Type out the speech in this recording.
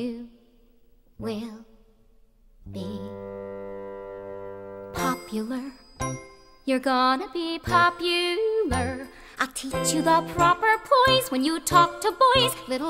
You will be popular. You're gonna be popular. I'll teach you the proper poise when you talk to boys. Little